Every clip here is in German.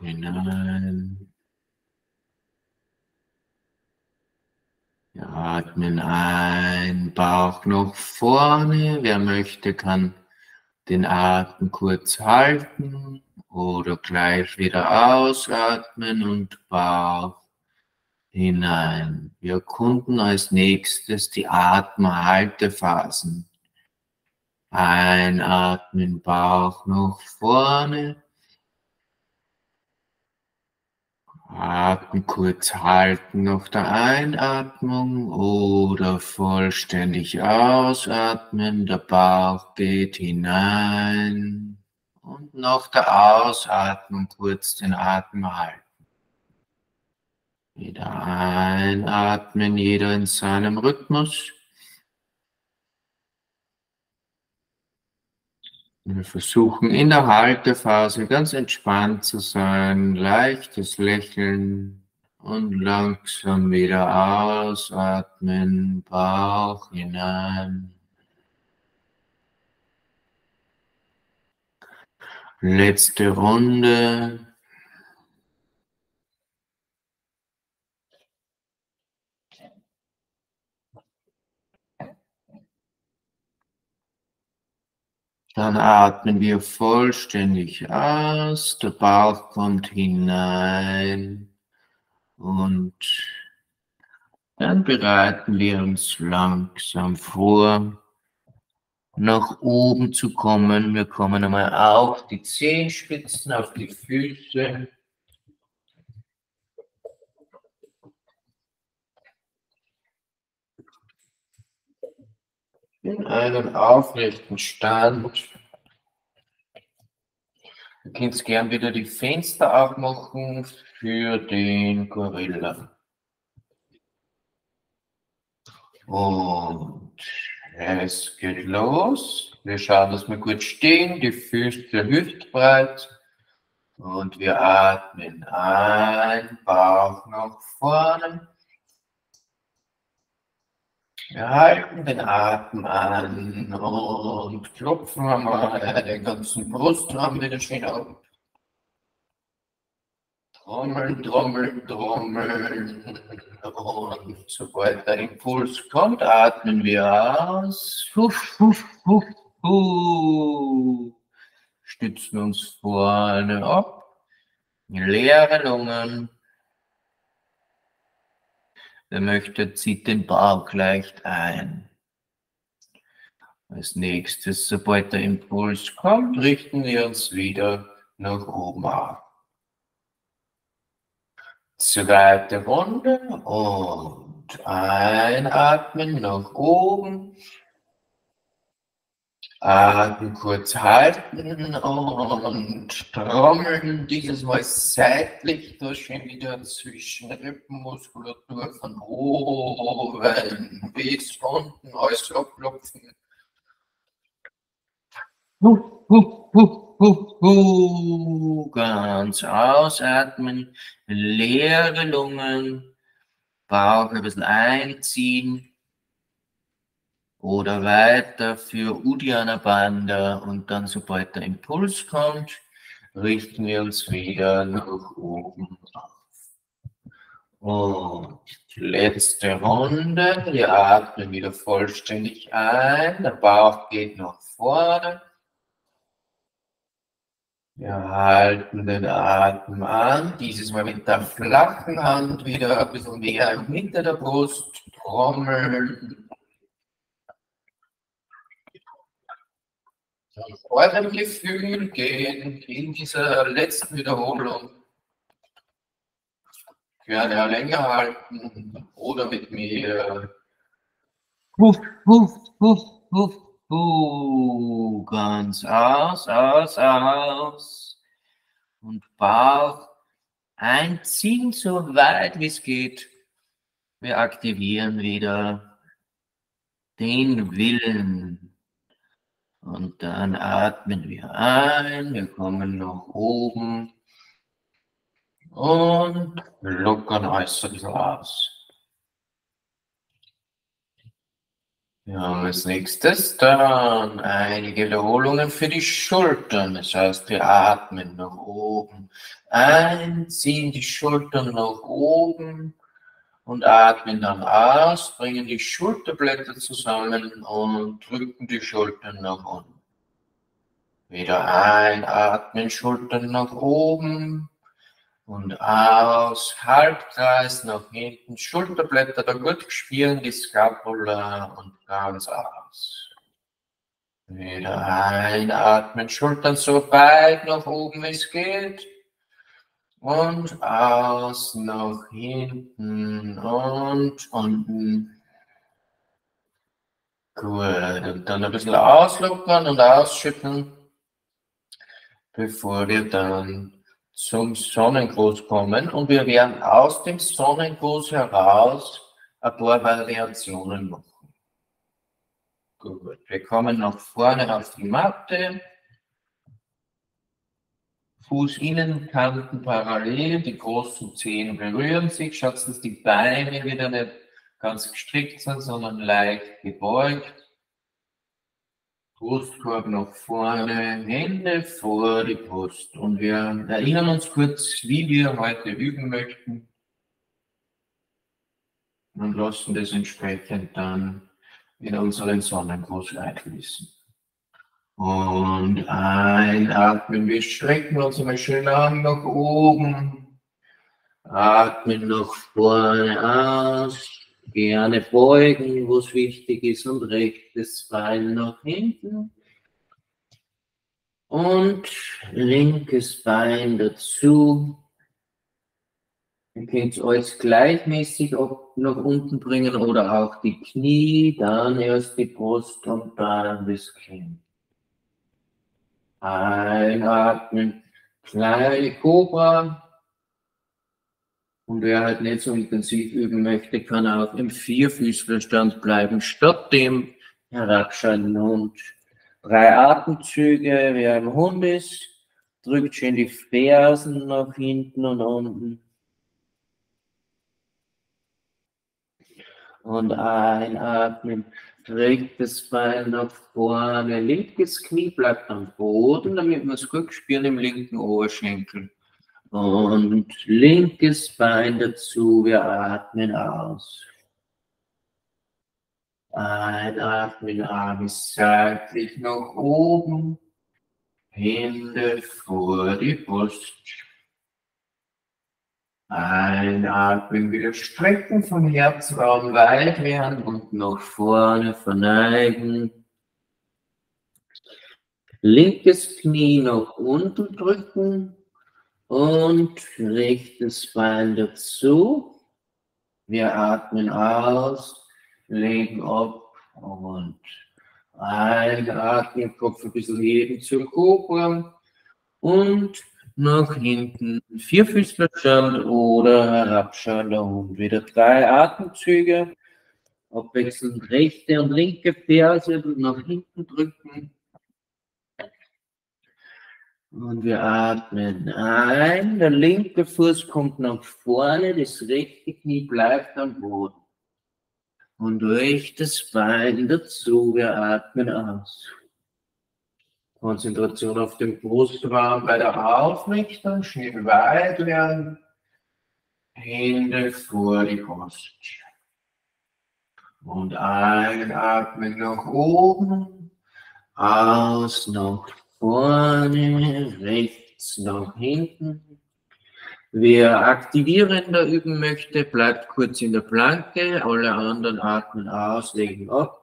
hinein. Wir atmen ein, Bauch nach vorne. Wer möchte, kann den Atem kurz halten oder gleich wieder ausatmen und Bauch hinein. Wir erkunden als nächstes die Atemhaltephasen. Einatmen, Bauch nach vorne. Atem kurz halten nach der Einatmung oder vollständig ausatmen. Der Bauch geht hinein. Und nach der Ausatmung kurz den Atem halten. Wieder einatmen, jeder in seinem Rhythmus. Wir versuchen in der Haltephase ganz entspannt zu sein, leichtes Lächeln und langsam wieder ausatmen, Bauch hinein. Letzte Runde. Dann atmen wir vollständig aus, der Bauch kommt hinein und dann bereiten wir uns langsam vor, nach oben zu kommen. Wir kommen einmal auf die Zehenspitzen, auf die Füße. In einen aufrechten Stand. Du kannst gern wieder die Fenster aufmachen für den Gorilla. Und es geht los. Wir schauen, dass wir gut stehen, die Füße hüftbreit. Und wir atmen ein, Bauch nach vorne. Wir halten den Atem an und klopfen mal den ganzen Brustraum wieder schön auf. Trommeln, trommeln, trommeln. Und sobald der Impuls kommt, atmen wir aus. Huff, huff, huff, huff. Stützen uns vorne ab. Leere Lungen. Wer möchte, zieht den Bauch leicht ein. Als nächstes, sobald der Impuls kommt, richten wir uns wieder nach oben auf. Zweite Runde und einatmen nach oben. Atmen kurz halten und trommeln, dieses Mal seitlich durch wieder zwischen Rippenmuskulatur von oben bis unten, alles abklopfen. Huh, huh, huh, huh, huh. Ganz ausatmen, leere Lungen, Bauch ein bisschen einziehen oder weiter für Udiana Banda und dann, sobald der Impuls kommt, richten wir uns wieder nach oben auf. Und letzte Runde, wir atmen wieder vollständig ein, der Bauch geht nach vorne. Wir halten den Atem an, dieses Mal mit der flachen Hand wieder ein bisschen mehr hinter der Brust, trommeln, eurem Gefühl gehen in dieser letzten Wiederholung. Gerne länger halten oder mit mir. Huff, huff, huff, huff, huff. Ganz aus, aus, aus. Und Bauch einziehen, so weit wie es geht. Wir aktivieren wieder den Willen und dann atmen wir ein, wir kommen nach oben und lockern bisschen aus. Ja, als nächstes dann einige Wiederholungen für die Schultern. Das heißt, wir atmen nach oben ein, ziehen die Schultern nach oben und atmen dann aus, bringen die Schulterblätter zusammen und drücken die Schultern nach unten. Wieder einatmen, Schultern nach oben und aus, Halbkreis nach hinten, Schulterblätter da gut spüren, die Scapula und ganz aus. Wieder einatmen, Schultern so weit nach oben es geht. Und aus nach hinten und unten. Gut, und dann ein bisschen auslockern und ausschütteln bevor wir dann zum Sonnengruß kommen. Und wir werden aus dem Sonnengruß heraus ein paar Variationen machen. Gut, wir kommen nach vorne auf die Matte. Fußinnenkanten parallel, die großen Zehen berühren sich. Schaut, dass die Beine wieder nicht ganz gestrickt sind, sondern leicht gebeugt. Brustkorb nach vorne, Hände vor die Brust. Und wir erinnern uns kurz, wie wir heute üben möchten. Und lassen das entsprechend dann in unseren Sonnengruß einfließen. Und einatmen, wir strecken uns einmal schön an nach oben. Atmen nach vorne aus. Gerne beugen, wo es wichtig ist, und rechtes Bein nach hinten. Und linkes Bein dazu. Ihr könnt alles gleichmäßig nach unten bringen oder auch die Knie, dann erst die Brust und dann das Kinn. Einatmen, kleine Cobra. Und wer halt nicht so intensiv üben möchte, kann auch im Vierfüßlerstand bleiben, statt dem herabschalten Hund. Drei Atemzüge, wer im Hund ist, drückt schön die Fersen nach hinten und unten. Und einatmen, trägt das Bein nach vorne, linkes Knie bleibt am Boden, damit wir es gut spüren im linken Oberschenkel. Und linkes Bein dazu, wir atmen aus. Einatmen, Arme seitlich nach oben, Hände vor die Brust. Einatmen, wieder strecken vom Herzraum weit werden und nach vorne verneigen. Linkes Knie nach unten drücken, und rechtes Bein dazu. Wir atmen aus, legen ab und einatmen, Kopf ein bisschen heben zum Cobra und nach hinten Vierfüßlerstand oder herabschauender Hund. Wieder drei Atemzüge, abwechselnd rechte und linke Ferse nach hinten drücken und wir atmen ein. Der linke Fuß kommt nach vorne, das rechte Knie bleibt am Boden. Und rechtes Bein dazu. Wir atmen aus. Konzentration auf den Brustraum bei der Aufrichtung. Schnitt weit werden. Hände vor die Brust. Und einatmen nach oben. Aus nach vorne, rechts nach hinten. Wer aktivierender üben möchte, bleibt kurz in der Planke. Alle anderen atmen aus, legen ab.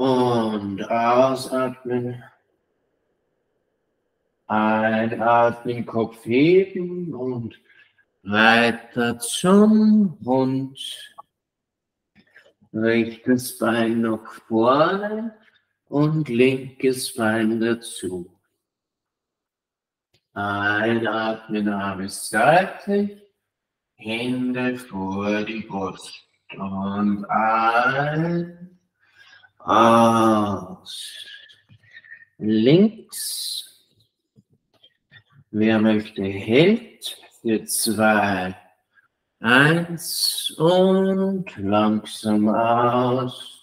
Und ausatmen. Einatmen, Kopf heben und weiter zum Hund. Rechtes Bein nach vorne und linkes Bein dazu. Einatmen, Arme seitlich, Hände vor die Brust und ein, aus. Links. Wer möchte, hält für zwei. Eins und langsam aus.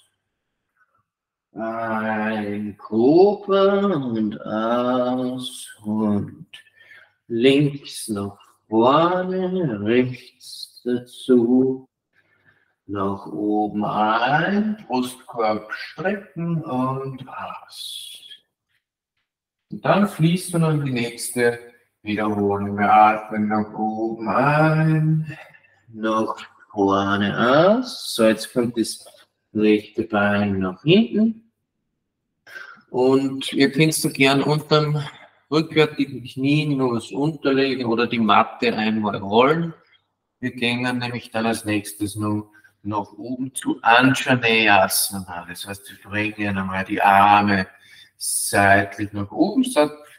Ein Gruppe und aus und links nach vorne, rechts dazu, nach oben ein, Brustkorb strecken und aus. Und dann fließt man in die nächste Wiederholung. Wir atmen nach oben ein, nach vorne aus. So, jetzt kommt das rechte Bein nach hinten. Und ihr könnt so gern unterm rückwärtigen Knien nur was unterlegen oder die Matte einmal rollen. Wir gehen nämlich dann als nächstes nur nach oben zu Anjaneyasana. Das heißt, wir bringen einmal die Arme seitlich nach oben.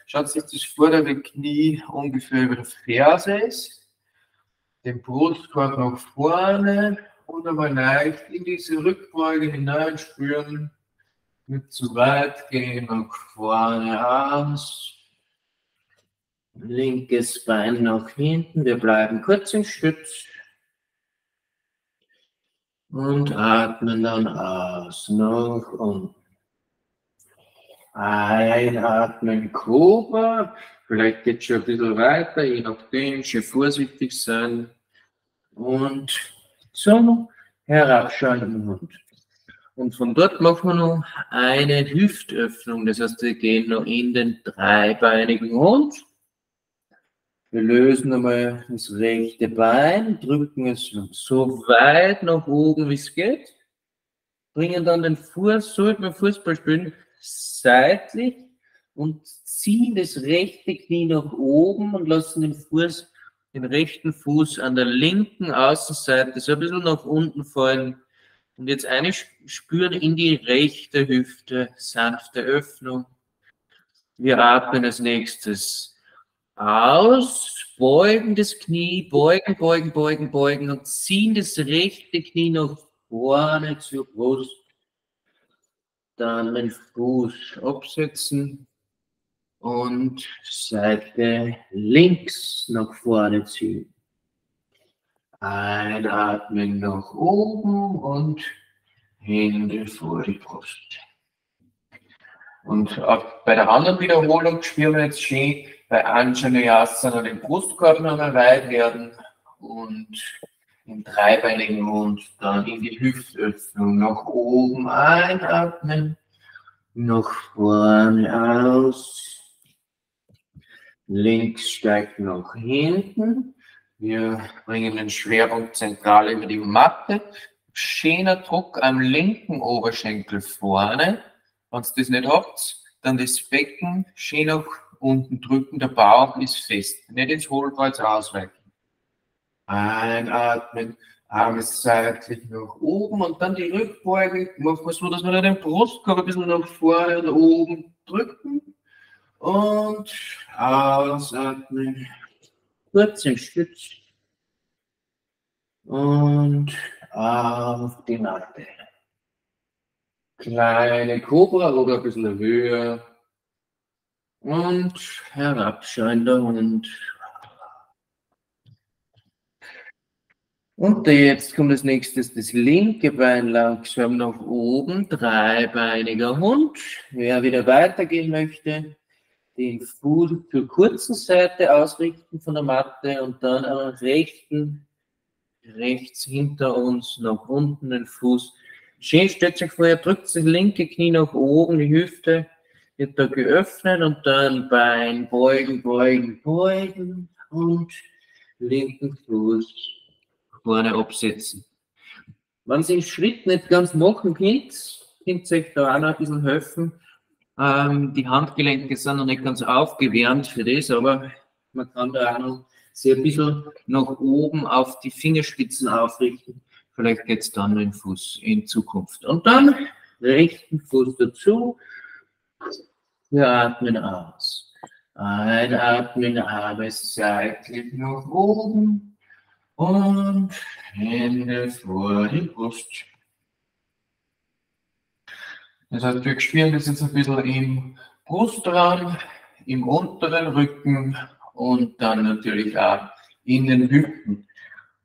Schaut sich das vordere Knie ungefähr über der Ferse ist. Den Brustkorb nach vorne und einmal leicht in diese Rückbeuge hineinspüren. Nicht zu weit gehen, nach vorne aus. Linkes Bein nach hinten. Wir bleiben kurz im Stütz. Und atmen dann aus, nach unten. Einatmen, Cobra. Vielleicht geht es schon ein bisschen weiter, je nachdem, schon vorsichtig sein. Und zum herabschauenden Hund. Und von dort machen wir noch eine Hüftöffnung. Das heißt, wir gehen noch in den dreibeinigen Hund. Wir lösen einmal das rechte Bein, drücken es so weit nach oben, wie es geht. Bringen dann den Fuß, so wie beim Fußball spielen, seitlich und ziehen das rechte Knie nach oben und lassen den Fuß, den rechten Fuß an der linken Außenseite so ein bisschen nach unten fallen. Und jetzt eine spüren in die rechte Hüfte, sanfte Öffnung. Wir atmen als nächstes aus, beugen das Knie, beugen, beugen, beugen, beugen und ziehen das rechte Knie nach vorne zur Brust. Dann den Fuß absetzen und Seite links nach vorne ziehen. Einatmen nach oben und Hände vor die Brust. Und auch bei der anderen Wiederholung spüren wir jetzt schön bei Anjaneyasana den Brustkorb nochmal weit werden und im dreibeinigen Mund dann in die Hüftöffnung nach oben einatmen, nach vorne aus, links steigt nach hinten. Wir bringen den Schwerpunkt zentral über die Matte. Schöner Druck am linken Oberschenkel vorne. Wenn ihr das nicht habt, dann das Becken schön nach unten drücken, der Bauch ist fest. Nicht ins Hohlkreuz ausweichen. Einatmen, Arme seitlich nach oben und dann die Rückbeuge. Machen wir so, dass wir den Brustkorb ein bisschen nach vorne oder oben drücken. Und ausatmen. Kurz im Stütz. Und auf die Matte. Kleine Cobra oder ein bisschen höher und herabschauender Hund. Und jetzt kommt als nächstes das linke Bein langsam nach oben, dreibeiniger Hund. Wer wieder weitergehen möchte, den Fuß zur kurzen Seite ausrichten von der Matte und dann am rechten, rechts hinter uns nach unten den Fuß. Schön stellt sich vorher, drückt das linke Knie nach oben, die Hüfte wird da geöffnet und dann Bein beugen, beugen, beugen und linken Fuß vorne absetzen. Wenn Sie den Schritt nicht ganz machen könnt, könnt ihr euch da auch noch ein bisschen helfen. Ähm, die Handgelenke sind noch nicht ganz aufgewärmt für das, aber man kann da auch noch sehr ein bisschen nach oben auf die Fingerspitzen aufrichten. Vielleicht geht es dann den Fuß in Zukunft. Und dann rechten Fuß dazu, wir atmen aus. Einatmen, Arme seitlich nach oben und Hände vor die Brust. Das heißt, wir spüren das jetzt ein bisschen im Brustraum, im unteren Rücken und dann natürlich auch in den Hüften.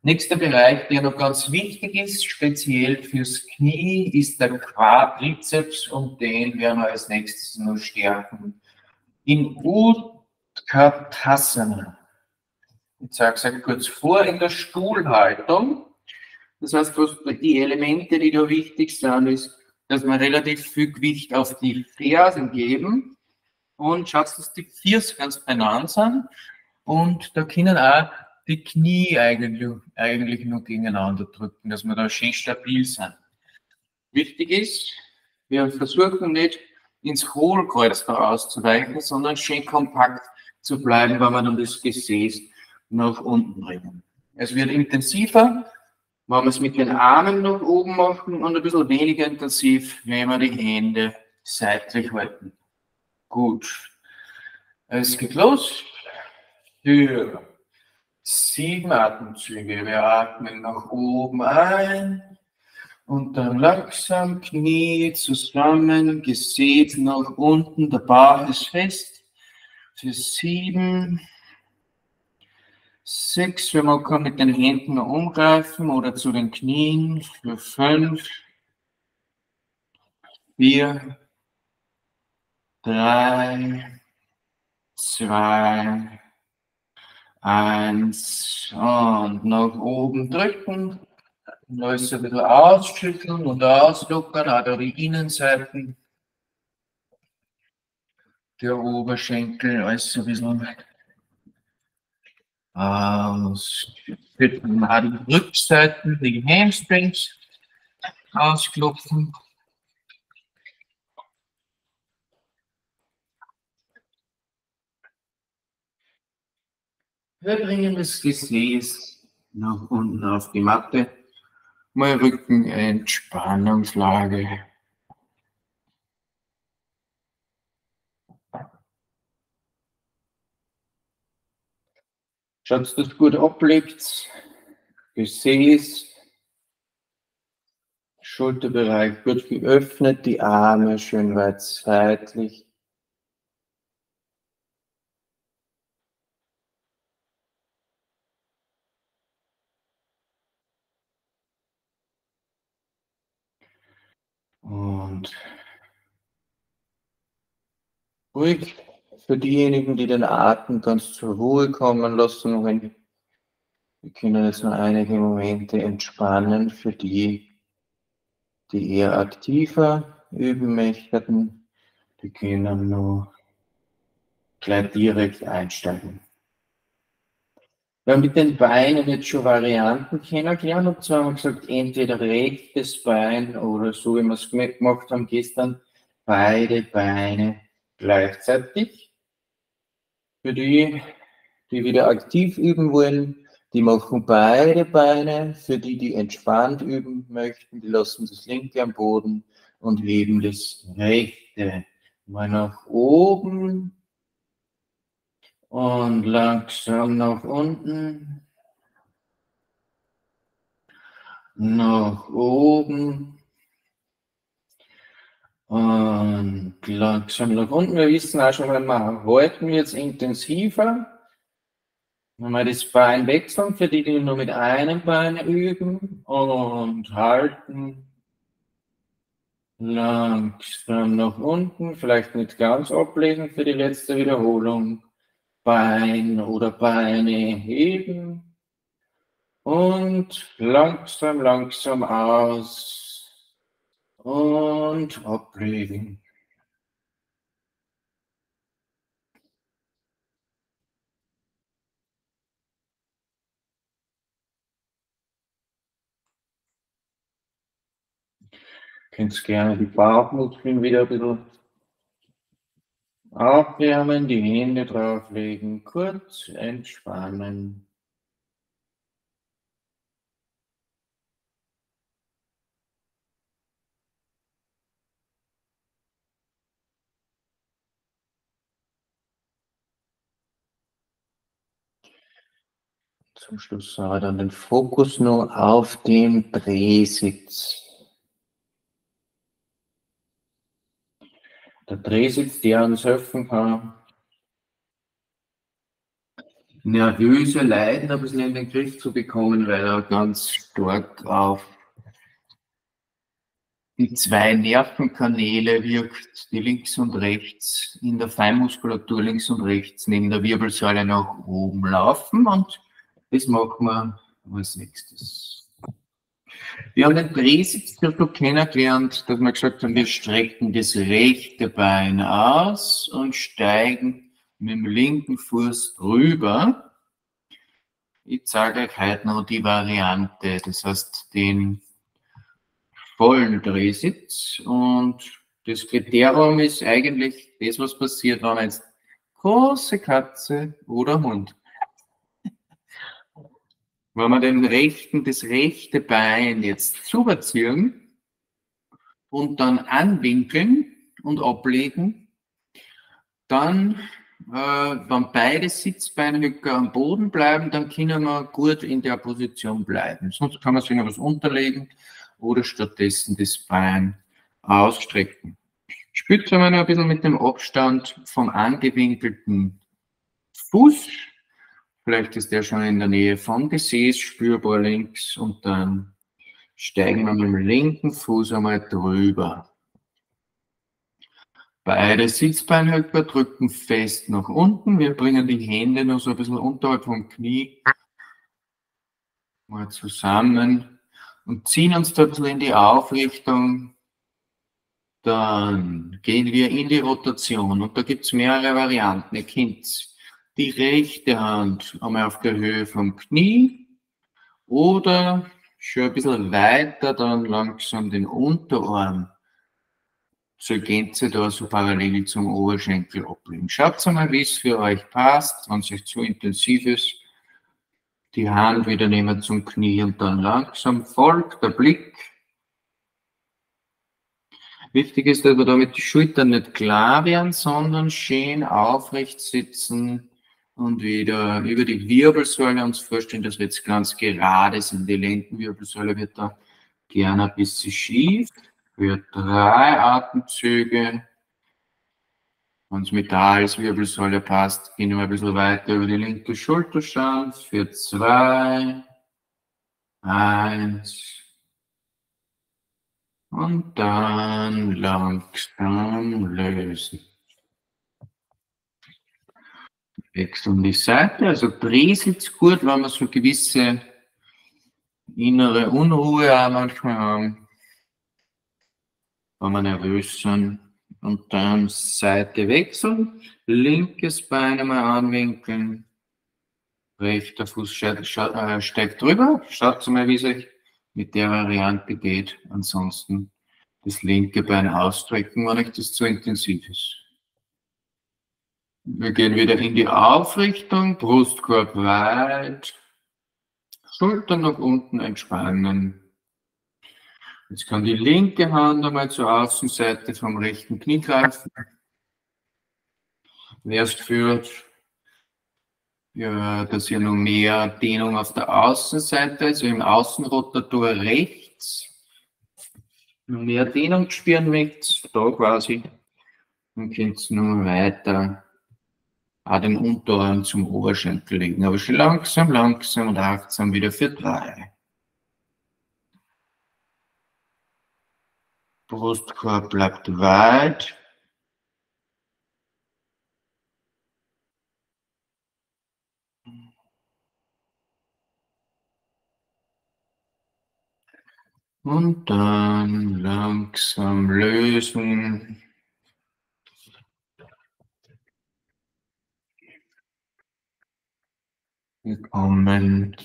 Nächster Bereich, der noch ganz wichtig ist, speziell fürs Knie, ist der Quadrizeps und den werden wir als nächstes noch stärken. In Utkatasana. Ich sage es kurz vor, in der Stuhlhaltung. Das heißt, die Elemente, die da wichtig sind, ist, dass wir relativ viel Gewicht auf die Fersen geben und schaut, dass die Fiers ganz benannt sind und da können auch die Knie eigentlich, eigentlich nur gegeneinander drücken, dass wir da schön stabil sind. Wichtig ist, wir versuchen nicht ins Hohlkreuz da auszuweichen, sondern schön kompakt zu bleiben, wenn wir dann das Gesäß nach unten bringen. Es wird intensiver, wenn wir es mit den Armen nach oben machen und ein bisschen weniger intensiv, wenn wir die Hände seitlich halten. Gut. Es geht los. Für sieben Atemzüge. Wir atmen nach oben ein und dann langsam Knie zusammen, Gesäß nach unten, der Bauch ist fest. Für sieben, sechs, wenn man kann mit den Händen umgreifen oder zu den Knien. Für fünf, vier, drei, zwei, eins und nach oben drücken. Läuft ein bisschen ausschütteln und auslockern, auch die Innenseiten der Oberschenkel, alles ein bisschen ausschütteln. Auch die Rückseiten, die Hamstrings ausklopfen. Wir bringen das Gesäß nach unten auf die Matte. Mal Rücken, Entspannungslage. Schaut, dass das gut ablegt. Gesäß, Schulterbereich gut geöffnet, die Arme schön weit seitlich. Und ruhig für diejenigen, die den Atem ganz zur Ruhe kommen lassen wollen. Wir können jetzt noch einige Momente entspannen für die, die eher aktiver üben möchten. Die können nur gleich direkt einsteigen. Wir haben mit den Beinen jetzt schon Varianten kennengelernt und zwar haben wir gesagt, entweder rechtes Bein oder so, wie wir es gemacht haben gestern, beide Beine gleichzeitig. Für die, die wieder aktiv üben wollen, die machen beide Beine. Für die, die entspannt üben möchten, die lassen das linke am Boden und heben das rechte mal nach oben und langsam nach unten. Nach oben. Und langsam nach unten. Wir wissen auch schon, wenn wir halten jetzt intensiver. Wenn wir das Bein wechseln, für die, die nur mit einem Bein üben und halten. Langsam nach unten, vielleicht nicht ganz ablegen für die letzte Wiederholung. Bein oder Beine heben und langsam, langsam aus und ablegen. Könnt gerne die Bauchmuskeln wieder ein bisschen Aufwärmen, die Hände drauflegen, kurz entspannen. Zum Schluss haben wir dann den Fokus nur auf den Drehsitz. Der Drehsitz, der uns helfen kann, nervöse Leiden ein bisschen in den Griff zu bekommen, weil er ganz stark auf die zwei Nervenkanäle wirkt, die links und rechts in der Feinmuskulatur links und rechts neben der Wirbelsäule nach oben laufen und das machen wir als nächstes. Wir haben den Drehsitzgürtel kennengelernt, dass wir gesagt haben, wir strecken das rechte Bein aus und steigen mit dem linken Fuß drüber. Ich zeige euch heute noch die Variante, das heißt den vollen Drehsitz und das Kriterium ist eigentlich das, was passiert, wenn man jetzt große Katze oder Hund. Wenn wir den rechten, das rechte Bein jetzt zuziehen und dann anwinkeln und ablegen, dann, äh, wenn beide Sitzbeinhöcker am Boden bleiben, dann können wir gut in der Position bleiben. Sonst kann man sich noch was unterlegen oder stattdessen das Bein ausstrecken. Spürt einmal ein bisschen mit dem Abstand vom angewinkelten Fuß. Vielleicht ist der schon in der Nähe vom Gesäß spürbar links und dann steigen wir mit dem linken Fuß einmal drüber. Beide Sitzbeinhöcker drücken fest nach unten. Wir bringen die Hände noch so ein bisschen unterhalb vom Knie mal zusammen und ziehen uns da ein bisschen in die Aufrichtung. Dann gehen wir in die Rotation und da gibt es mehrere Varianten. Ihr kennt die rechte Hand einmal auf der Höhe vom Knie oder schon ein bisschen weiter dann langsam den Unterarm zur Gänze da so parallel zum Oberschenkel ablegen. Schaut mal, wie es für euch passt, wenn es euch zu intensiv ist die Hand wieder nehmen zum Knie und dann langsam folgt der Blick. Wichtig ist, dass wir damit die Schultern nicht klar werden, sondern schön aufrecht sitzen und wieder über die Wirbelsäule uns vorstellen, dass wir jetzt ganz gerade sind. Die Lendenwirbelsäule wird da gerne ein bisschen schief. Für drei Atemzüge. Wenn es mit der Halswirbelsäule passt, gehen wir ein bisschen weiter über die linke Schulter schauen. Für zwei, eins. Und dann langsam lösen. Wechseln die Seite. Also Dreh sitzt gut, wenn wir so gewisse innere Unruhe auch manchmal haben. Wenn wir nervös sind und dann Seite wechseln, linkes Bein einmal anwinkeln, rechter Fuß äh, steigt drüber, schaut mal, wie es mit der Variante geht, ansonsten das linke Bein ausstrecken, wenn euch das zu intensiv ist. Wir gehen wieder in die Aufrichtung, Brustkorb weit, Schultern nach unten entspannen, Jetzt kann die linke Hand einmal zur Außenseite vom rechten Knie greifen. Wer es führt, ja, dass ihr noch mehr Dehnung auf der Außenseite, also im Außenrotator rechts, noch mehr Dehnung spüren möchtet, da quasi, dann könnt ihr nur weiter auch den Unterarm zum Oberschenkel legen. Aber schon langsam, langsam und achtsam wieder für drei. Brustkorb bleibt weit. Und dann langsam lösen. Wir kommen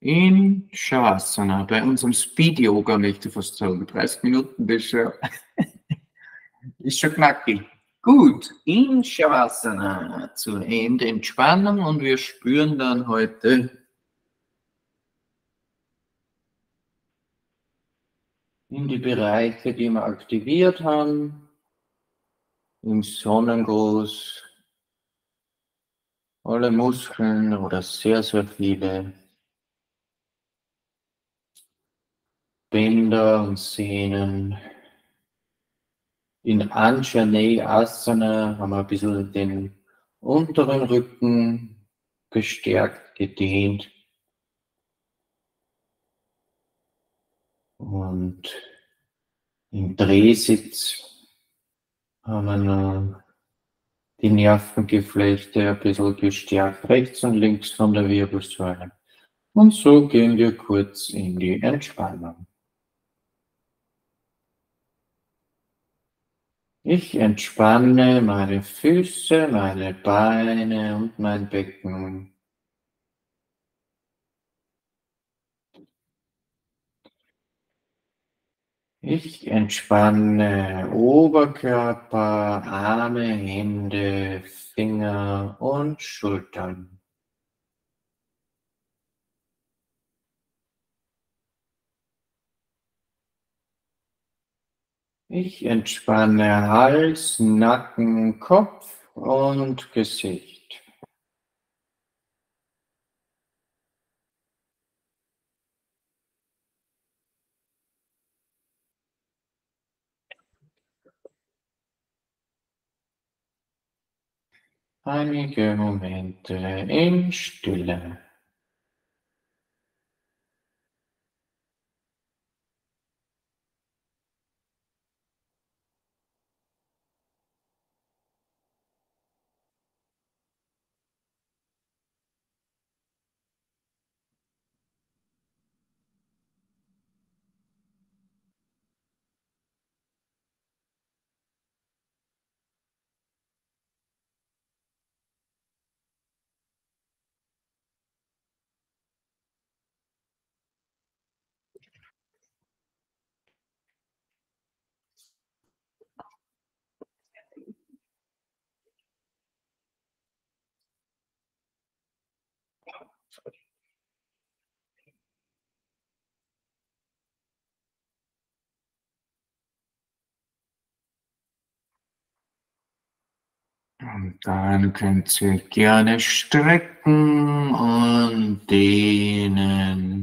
in Shavasana, bei unserem Speed Yoga möchte ich fast sagen, 30 Minuten, ist schon, ist schon knackig. Gut, in Shavasana zu Ende Entspannung und wir spüren dann heute in die Bereiche, die wir aktiviert haben, im Sonnengruß, alle Muskeln oder sehr, sehr viele Bänder und Sehnen. In Anjaney Asana haben wir ein bisschen den unteren Rücken gestärkt, gedehnt. Und im Drehsitz haben wir noch die Nervengeflechte ein bisschen gestärkt, rechts und links von der Wirbelsäule. Und so gehen wir kurz in die Entspannung. Ich entspanne meine Füße, meine Beine und mein Becken. Ich entspanne Oberkörper, Arme, Hände, Finger und Schultern. Ich entspanne Hals, Nacken, Kopf und Gesicht. Einige Momente in Stille. Und dann könnt ihr gerne strecken und dehnen.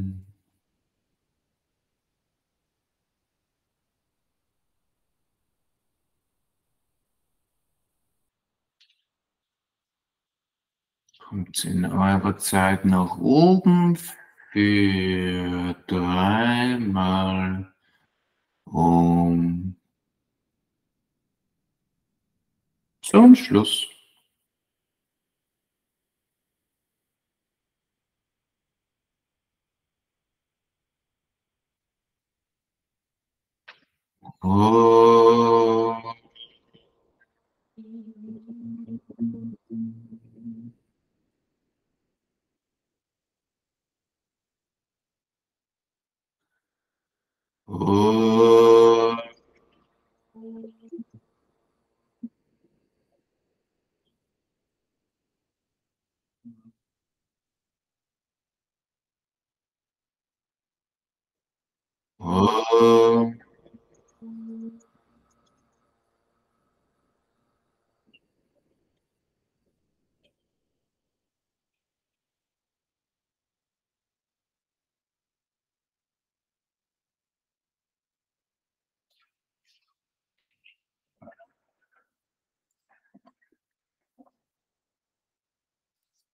Kommt in eurer Zeit nach oben für dreimal um. Zum Schluss. Oh.